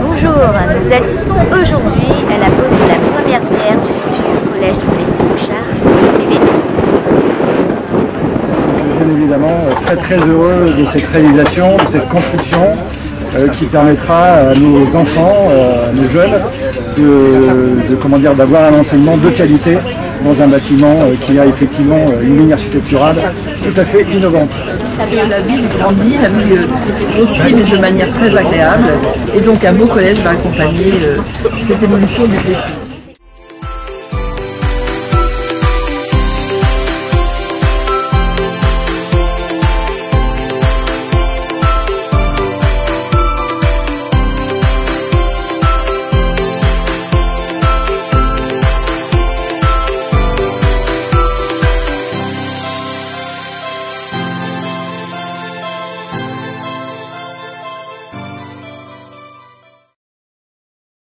Bonjour, nous assistons aujourd'hui à la pose de la première pierre du futur collège du Plessis-Bouchard. Suivez-nous. Bien évidemment, euh, très très heureux de cette réalisation, de cette construction. Euh, qui permettra à nos enfants, euh, à nos jeunes, de d'avoir un enseignement de qualité dans un bâtiment euh, qui a effectivement euh, une ligne architecturale tout à fait innovante. La ville grandit, la ville grossit, mais de manière très agréable. Et donc un beau collège va accompagner euh, cette évolution du Plessis.